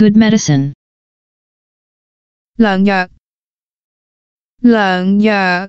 good medicine. 良藥良藥